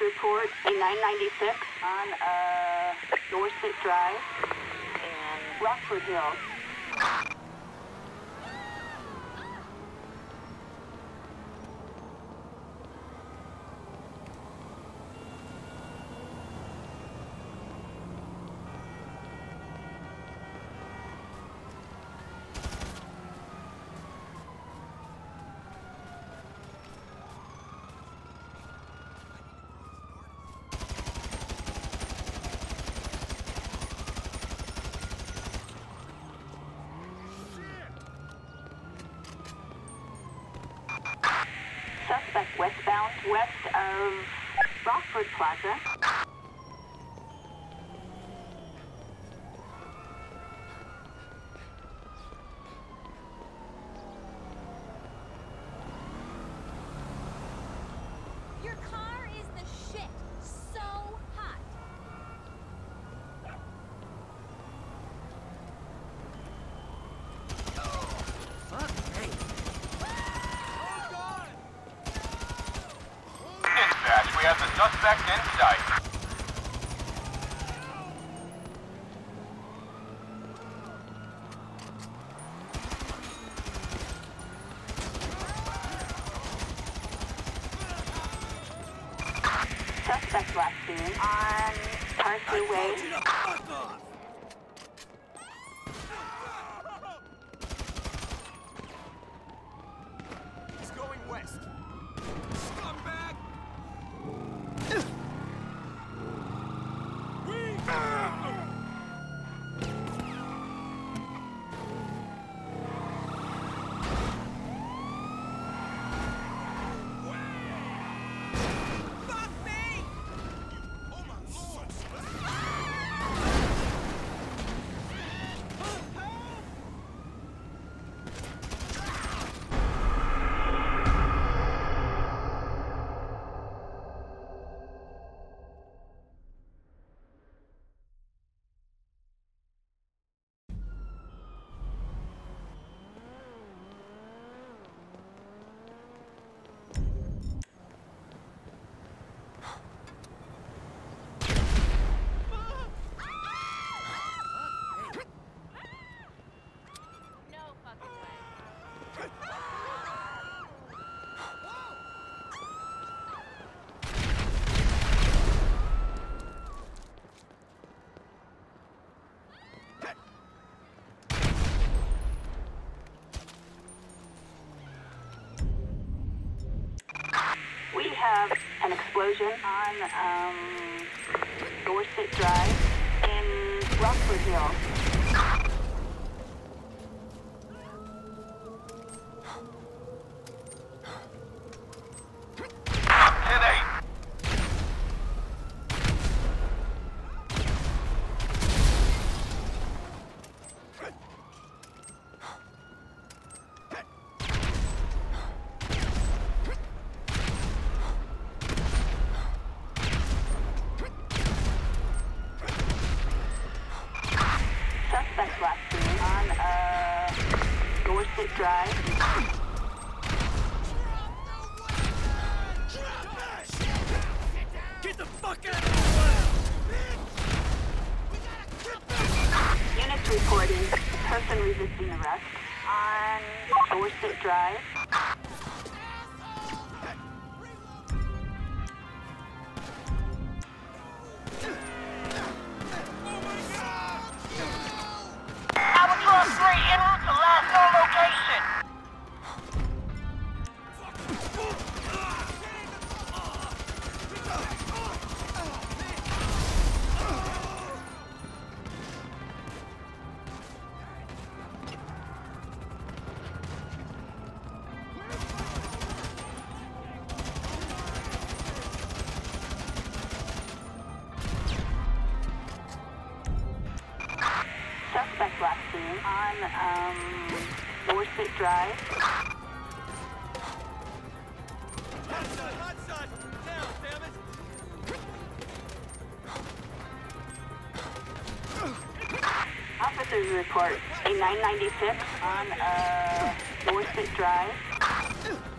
report a 996 on uh, Dorset Drive in Rockford Hills. Suspect westbound west of Rockford Plaza. Have the suspect in sight. Suspect last seen on Parsley have an explosion on um, Dorset Drive in Rockford Hills. Drive. Get the fuck out of Units reporting person resisting arrest on Dorset Drive. On um, Dorset Drive. It! Officers report a 996 on uh, Dorset Drive.